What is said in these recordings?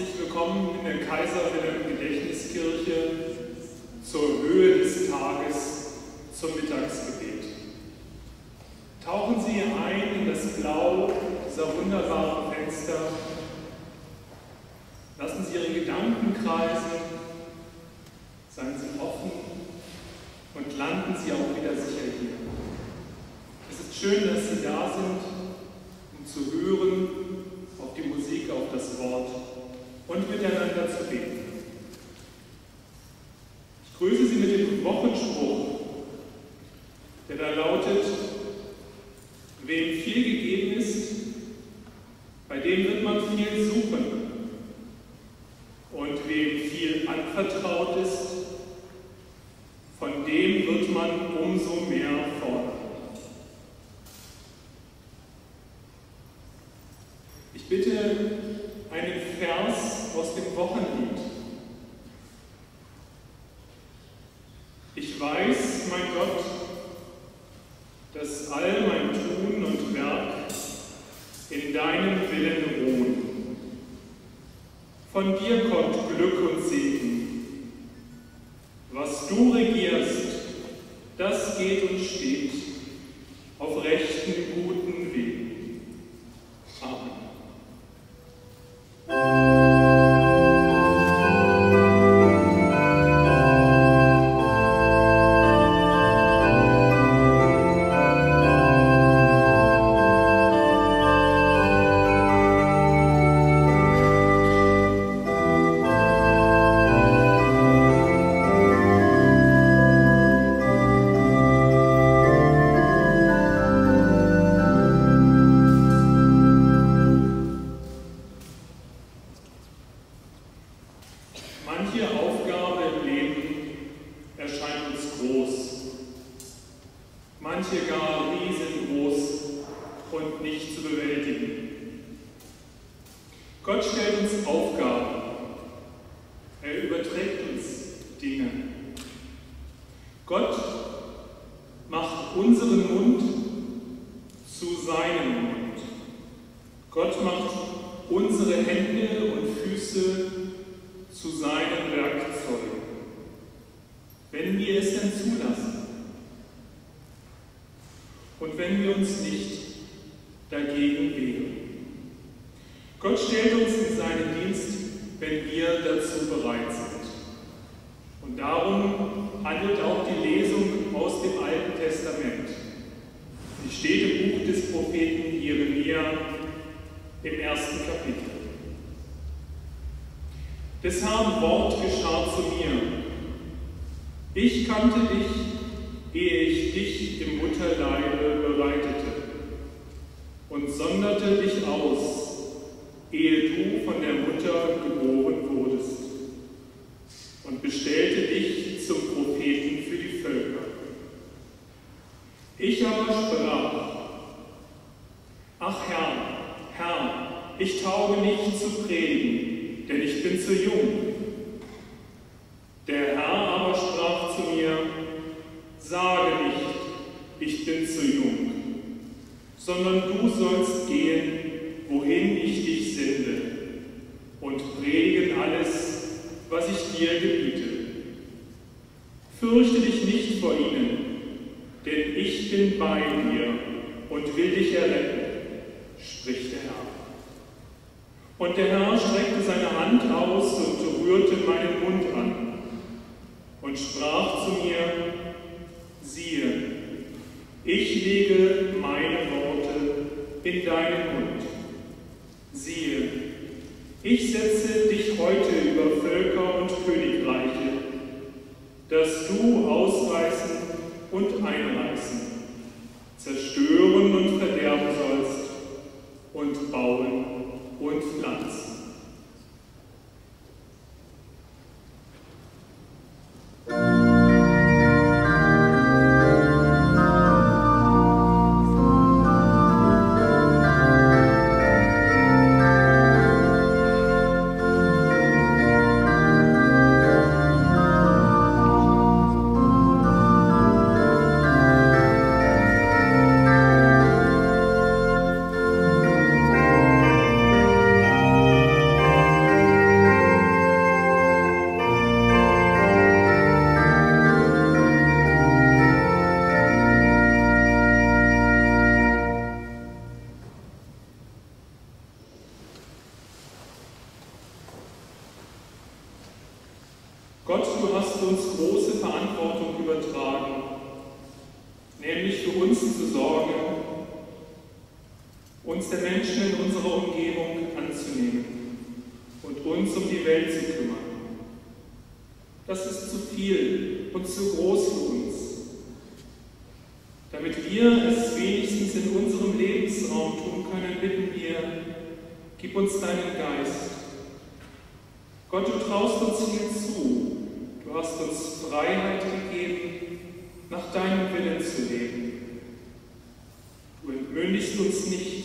Herzlich willkommen in der Kaiser Wilhelm Gedächtniskirche zur Höhe des Tages zum Mittagsgebet. Tauchen Sie ein in das Blau dieser wunderbaren Fenster. Lassen Sie Ihre Gedanken kreisen. Seien Sie offen und landen Sie auch wieder sicher hier. Es ist schön, dass Sie da sind, um zu hören auf die Musik, auf das Wort und miteinander zu beten. Ich grüße Sie mit dem Wochenspruch, der da lautet, wem viel gegeben ist, bei dem wird man viel suchen. Und wem viel anvertraut ist, von dem wird man umso mehr fordern. Ich bitte einen Vers Wochenlied. Ich weiß, mein Gott, dass all mein Tun und Werk in deinem Willen ruhen. Von dir kommt Glück und Segen. Was du regierst, das geht und steht Gott stellt uns Aufgaben, er überträgt uns Dinge. Gott macht unseren Mund zu seinem Mund. Gott macht unsere Hände und Füße zu seinen Werkzeugen, wenn wir es denn zulassen und wenn wir uns nicht dagegen wehren. Gott stellt uns in seinen Dienst, wenn wir dazu bereit sind. Und darum handelt auch die Lesung aus dem Alten Testament. Sie steht im Buch des Propheten Jeremia im ersten Kapitel. Des Herrn Wort geschah zu mir. Ich kannte dich, ehe ich dich im Mutterleibe bereitete und sonderte dich aus, du von der Mutter geboren wurdest und bestellte dich zum Propheten für die Völker. Ich aber sprach, ach Herr, Herr, ich tauge nicht zu predigen, denn ich bin zu jung. Der Herr aber sprach zu mir, sage nicht, ich bin zu jung, sondern du sollst gehen, wohin ich dich sende, und predigen alles, was ich dir gebiete. Fürchte dich nicht vor ihnen, denn ich bin bei dir und will dich erretten, spricht der Herr. Und der Herr streckte seine Hand aus und rührte meinen Mund an und sprach zu mir, siehe, ich lege meine Worte in deinen Mund. Ich setze dich heute über Völker und Königreiche, dass du ausreißen und einreißen, zerstören und verderben sollst und bauen und pflanzen. Apostel uns große Verantwortung übertragen, nämlich für uns zu sorgen, uns der Menschen in unserer Umgebung anzunehmen und uns um die Welt zu kümmern. Das ist zu viel und zu groß für uns. Damit wir es wenigstens in unserem Lebensraum tun können, bitten wir, gib uns deinen Geist. Gott, du traust uns viel zu Du hast uns Freiheit gegeben, nach deinem Willen zu leben. Du entmündigst uns nicht.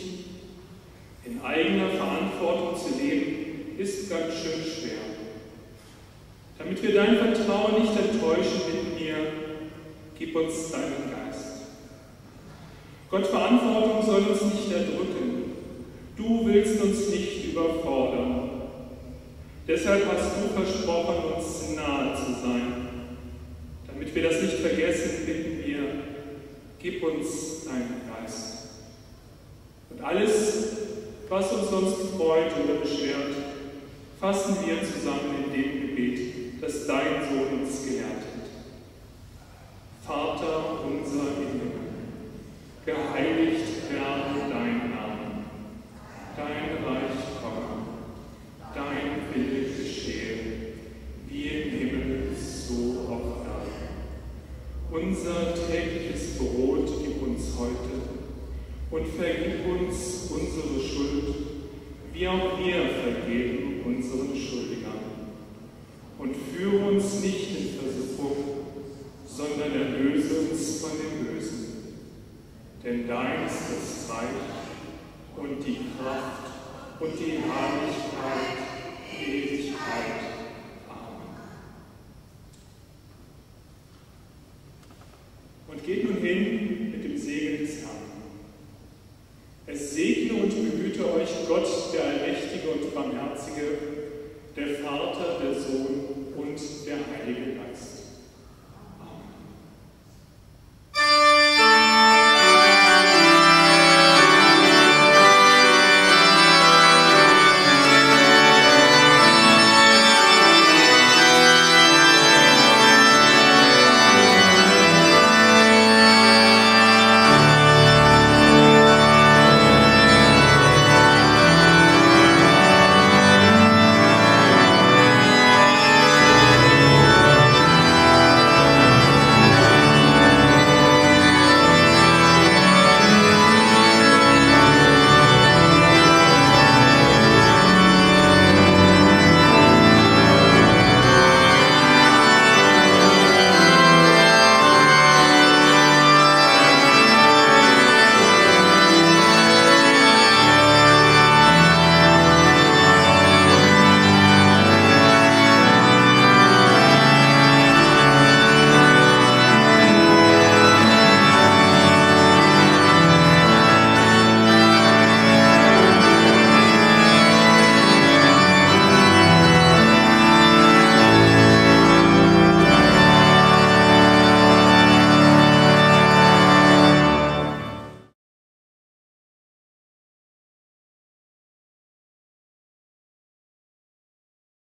In eigener Verantwortung zu leben, ist ganz schön schwer. Damit wir dein Vertrauen nicht enttäuschen, bitten wir, gib uns deinen Geist. Gott, Verantwortung soll uns nicht erdrücken. Du willst uns nicht überfordern. Deshalb hast du versprochen, uns nahe zu sein. Damit wir das nicht vergessen, bitten wir, gib uns deinen Geist. Und alles, was uns sonst freut oder beschwert, fassen wir zusammen in dem Gebet, das dein Sohn uns gelehrt hat. Vater unser im Himmel, geheiligt werde dein Name, dein Reich komme, dein Wille geschehe, wie im Himmel, so auf Erden. Unser tägliches Brot gib uns heute und vergib uns unsere Schuld, wie auch wir vergeben unseren Schuldigern. Und führe uns nicht in Versuchung, sondern erlöse uns von dem Bösen. Denn dein ist das Reich und die Kraft und die Herrlichkeit in Ewigkeit. Amen. Und geht nun hin mit dem Segen des Herrn. Es segne und behüte euch Gott, der Allmächtige und Barmherzige, der Vater, der Sohn und der Heilige Geist.